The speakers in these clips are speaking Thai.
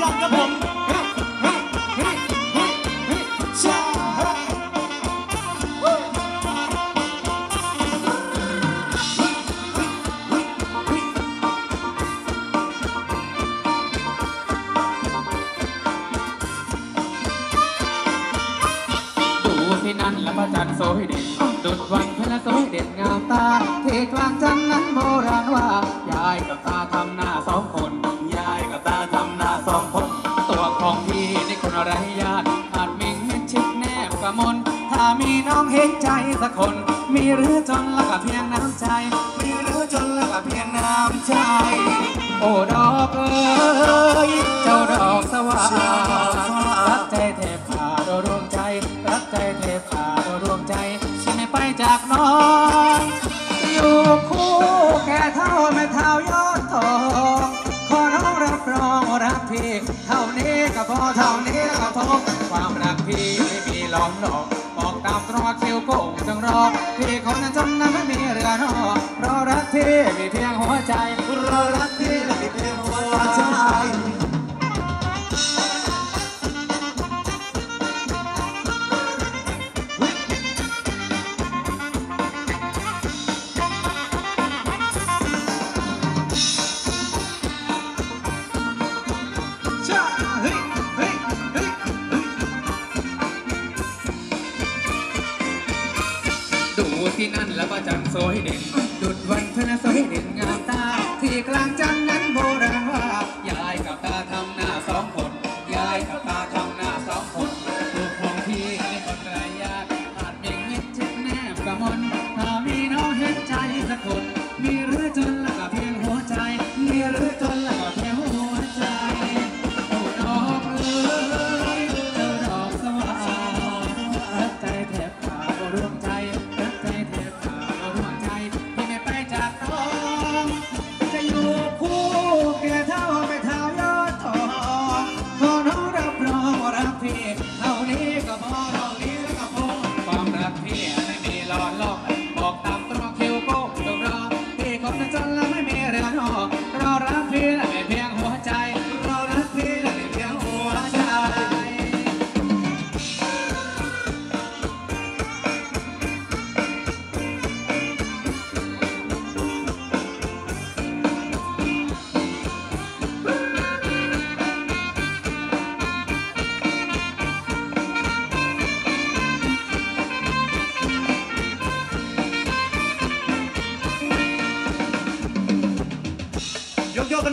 จันทร์ครับผมดูที่นั่นละพระจันทร์สวยเด่นดุดวันพระละสวยเด่นงามตา มีน้องเห็นใจสักคน มีหรือจนละก็เพียงน้ำใจ มีหรือจนละก็เพียงน้ำใจ โอ้ดอกเอ้ยเจ้าดอกสว่าง นั้นจนนั้นไม่มีเวลานอเพราะรักที่มีเพียงหัวใจเพราะรักที่มีเพียง ที่นั่นแล้วก็จังโซใเด่นดุดวันพระสวยเด่นงามตาที่กลางจังนั้นโบราณ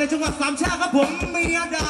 จากจังหวัดสามชาติครับผมเมียดา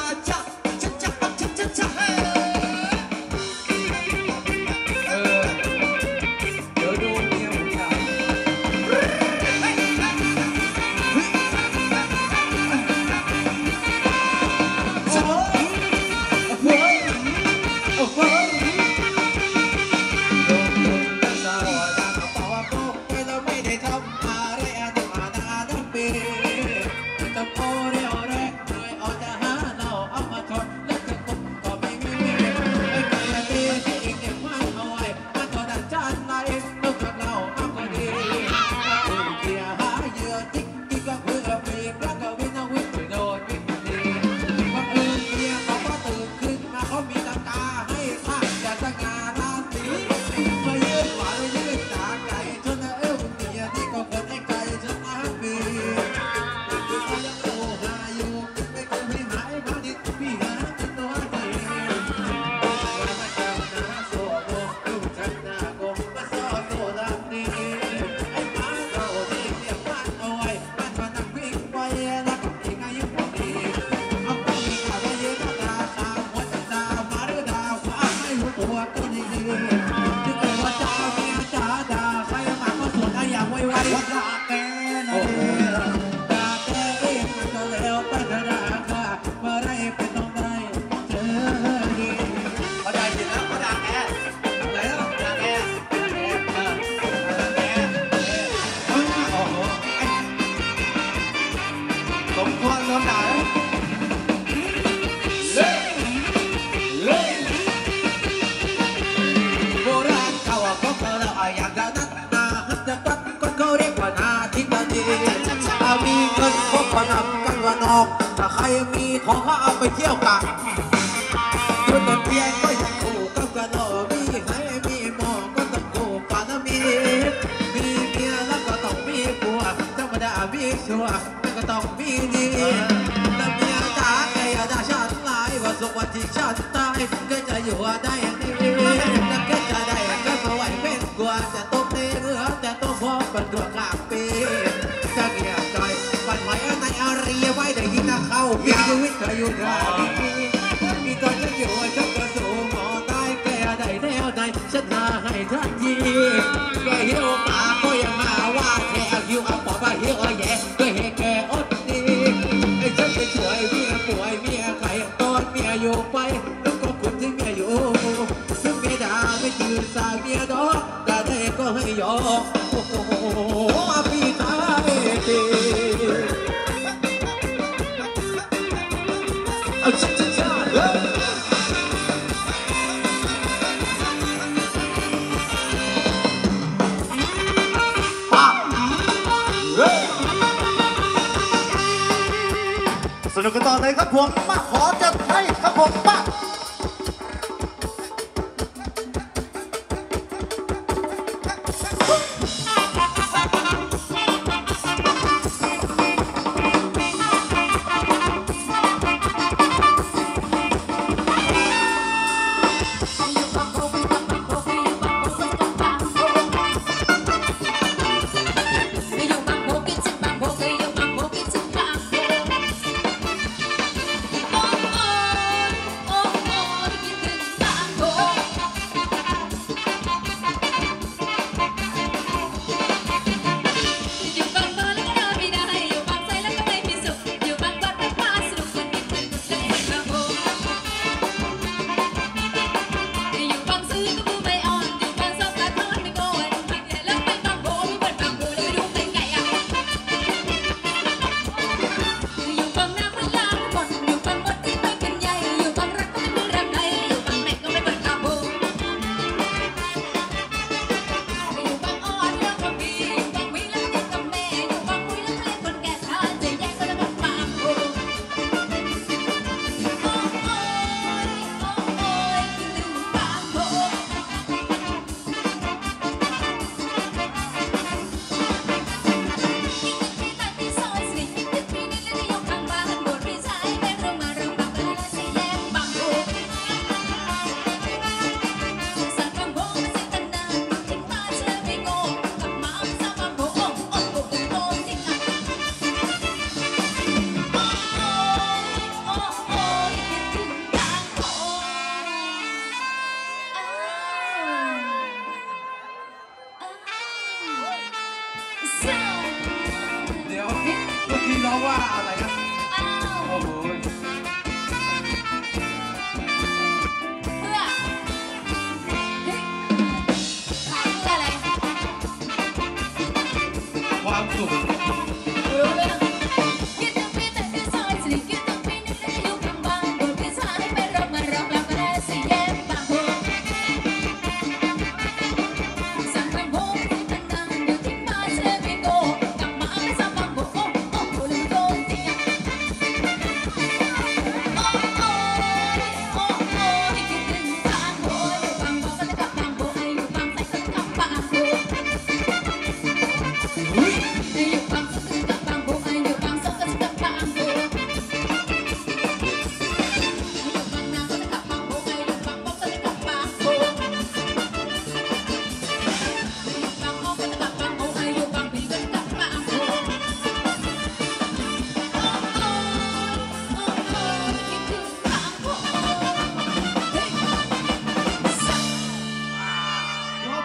นับกันวันออกถ้าใครมีของก็เอาไปเที่ยวกันจนตะเพียงก็ยังคู่กับกระดดมีใครมีหมอก็ต้องคู่ปานมีมีเมียแล้วก็ต้องมีผัวธรรมดามีชัวแล้วก็ต้องมีดีแต่เมียจากอย่าด่าฉัยว่าสุขวันที่ฉันตายก็จะอยู่ได้อย่างนี้แล้วก็จะได้ก็สวัยเป็นกว่าจะตกในเตือแต่ต้องพอเป็นตัวกลางปี ปีชีวิตจอยู่ได้มีตอนฉันอยู่ฉันก็สูงหมอตายแก่ได้แนวใดฉันหาให้ทันทีก็หิวปากก็ยังมาว่าแค่หิวเอาปอบว่าหิวเอาแย่ก็ให้แกอดดีไอ้ฉันไปช่วยเมียป่วยเมียไข้ตอนเมียอยู่ไปแล้วก็คุณที่เมียอยู่ซึ่งเมียด่าไม่ยืนสาเมียดอกด่าได้ก็ให้ยอมโอ้โห สนุกกันต่อเลยครับผมมาขอจัดให้ครับผมมา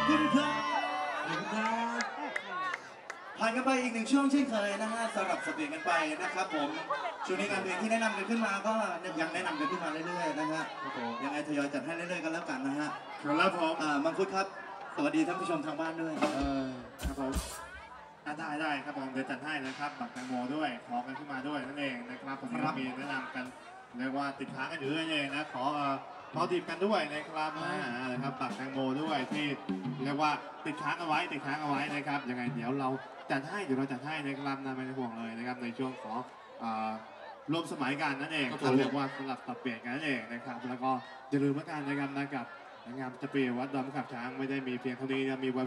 ขอบคุณครับผ่านกันไปอีกหนึ่งช่วงเช่นเคยนะฮะสำหรับสเปลี่ยนกันไปนะครับผมช่วงนี้งานเพลงที่แนะนำกันขึ้นมาก็ยังแนะนำกันขึ้นมาเรื่อยๆนะฮะยังไงทยอยจัดให้เรื่อยๆกันแล้วกันนะฮะครับผมอ่ามังคุดครับ สวัสดีท่านผู้ชมทางบ้านด้วย เออครับผมอะได้ได้ครับผมเดี๋ยวจัดให้นะครับบัตรแตงโมด้วยขอกันขึ้นมาด้วยนั่นเองนะครับผมครับ มีแนะนำกัน เรียกว่าติดค้างกันอยู่เรื่อยๆนะขอเอ่อขอติดกันด้วยนะครับอ่านะครับบัตรแตงโมด้วยที่เรียกว่าติดค้างเอาไว้ติดค้างเอาไว้นะครับยังไงเดี๋ยวเราจัดให้เดี๋ยวเราจัดให้นะครับนะไม่ต้องห่วงเลยนะครับในช่วงของอ่ารวมสมัยกันนั่นเองครับผมเรียกว่าสลับปรับเปลี่ยนกันนั่นเองนะครับ แล้วก็อย่าลืมแล้วกันนะครับนะกับงานจะเปลี่ยนวัดดอมขับช้างไม่ได้มีเพียงเท่านี้นะมีไว้